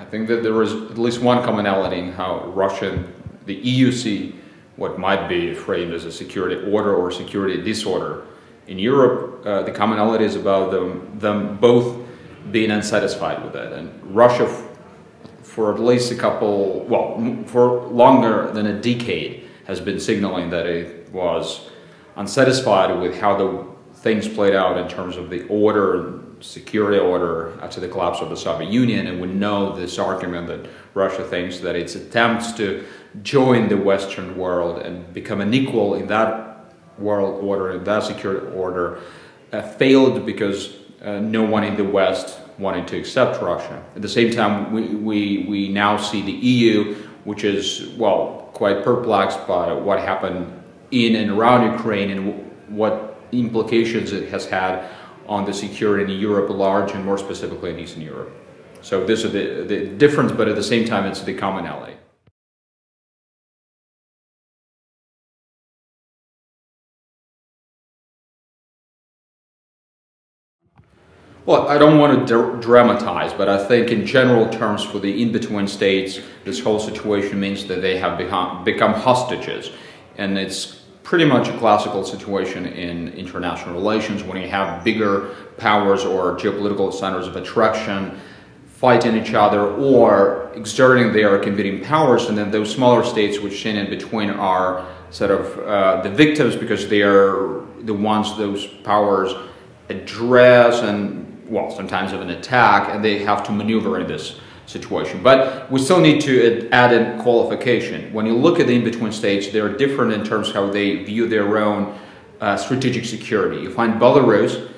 I think that there is at least one commonality in how Russia the EU see what might be framed as a security order or security disorder. In Europe, uh, the commonality is about them, them both being unsatisfied with that. And Russia, for at least a couple, well, for longer than a decade, has been signaling that it was unsatisfied with how the things played out in terms of the order, security order after the collapse of the Soviet Union. And we know this argument that Russia thinks that its attempts to join the Western world and become an equal in that world order, in that security order, uh, failed because uh, no one in the West wanted to accept Russia. At the same time, we, we, we now see the EU, which is, well, quite perplexed by what happened in and around Ukraine and what implications it has had on the security in Europe large and more specifically in Eastern Europe. So this is the, the difference, but at the same time, it's the commonality. Well, I don't want to dramatize, but I think in general terms for the in-between states, this whole situation means that they have become hostages. And it's pretty much a classical situation in international relations when you have bigger powers or geopolitical centers of attraction fighting each other or exerting their competing powers, and then those smaller states which stand in between are sort of uh, the victims because they are the ones those powers address and well, sometimes of an attack, and they have to maneuver in this situation. But we still need to add in qualification. When you look at the in-between states, they're different in terms of how they view their own uh, strategic security. You find Belarus,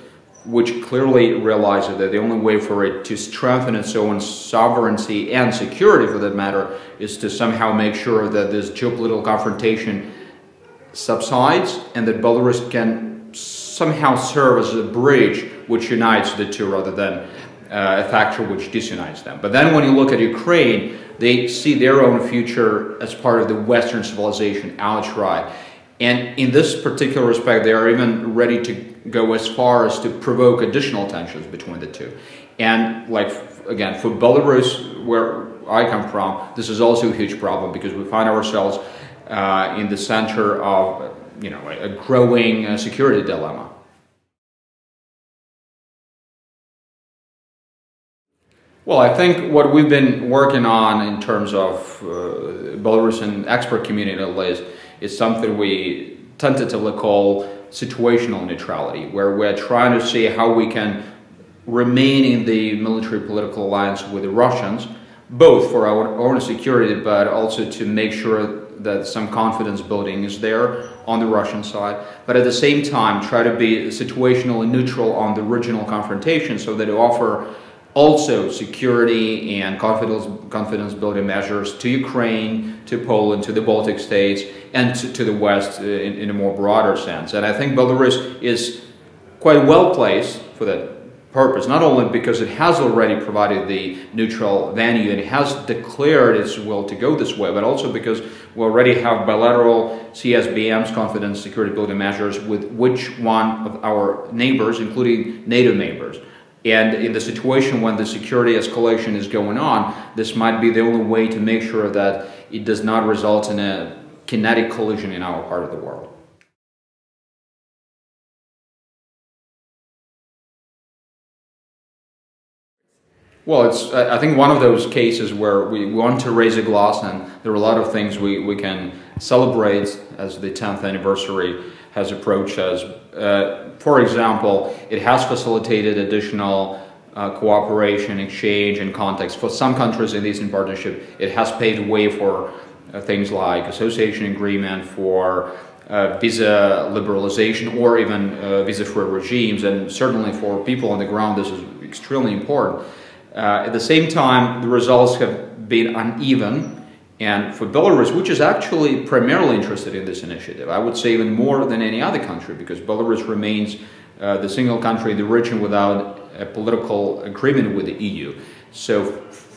which clearly realizes that the only way for it to strengthen its own sovereignty and security, for that matter, is to somehow make sure that this geopolitical confrontation subsides and that Belarus can somehow serve as a bridge which unites the two rather than uh, a factor which disunites them. But then when you look at Ukraine, they see their own future as part of the Western civilization outright. And in this particular respect, they are even ready to go as far as to provoke additional tensions between the two. And like, again, for Belarus, where I come from, this is also a huge problem because we find ourselves uh, in the center of, you know, a growing uh, security dilemma. Well, I think what we've been working on in terms of uh, Belarusian expert community is, is something we tentatively call situational neutrality, where we're trying to see how we can remain in the military political alliance with the Russians, both for our own security, but also to make sure that some confidence building is there on the Russian side, but at the same time try to be situationally neutral on the regional confrontation so that it offer also security and confidence, confidence building measures to Ukraine, to Poland, to the Baltic states, and to, to the West uh, in, in, a more broader sense. And I think Belarus is quite well placed for that purpose, not only because it has already provided the neutral venue and it has declared its will to go this way, but also because we already have bilateral CSBMs, confidence security building measures, with which one of our neighbors, including NATO neighbors. And in the situation when the security escalation is going on, this might be the only way to make sure that it does not result in a kinetic collision in our part of the world. Well, it's, I think one of those cases where we want to raise a glass and there are a lot of things we, we can celebrate as the 10th anniversary has approached us. Uh, for example, it has facilitated additional uh, cooperation, exchange, and context. For some countries in the Eastern Partnership, it has paved the way for uh, things like association agreement, for uh, visa liberalization, or even uh, visa-free regimes. And certainly for people on the ground, this is extremely important. Uh, at the same time, the results have been uneven. And for Belarus, which is actually primarily interested in this initiative, I would say even more than any other country, because Belarus remains uh, the single country in the region without a political agreement with the EU. So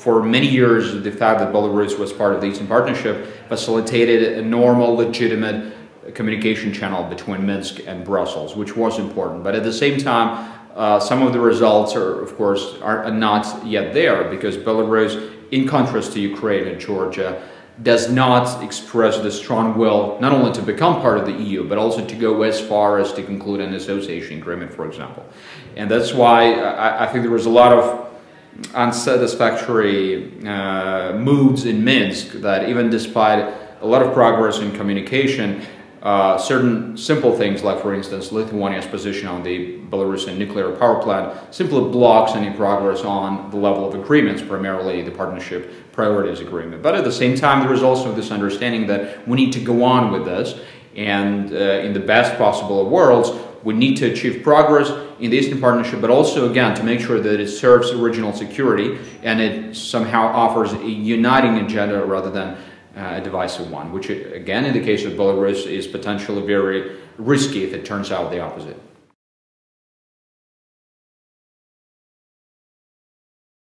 for many years, the fact that Belarus was part of the Eastern Partnership facilitated a normal, legitimate communication channel between Minsk and Brussels, which was important. But at the same time, uh, some of the results are, of course, are not yet there because Belarus in contrast to Ukraine and Georgia, does not express the strong will not only to become part of the EU, but also to go as far as to conclude an association agreement, for example. And that's why I, I think there was a lot of unsatisfactory uh, moods in Minsk that even despite a lot of progress in communication, uh, certain simple things like, for instance, Lithuania's position on the Belarusian nuclear power plant simply blocks any progress on the level of agreements, primarily the partnership priorities agreement. But at the same time, there is also this understanding that we need to go on with this, and uh, in the best possible of worlds, we need to achieve progress in the Eastern Partnership, but also, again, to make sure that it serves regional security and it somehow offers a uniting agenda rather than Uh, a divisive one, which again in the case of Belarus is potentially very risky if it turns out the opposite.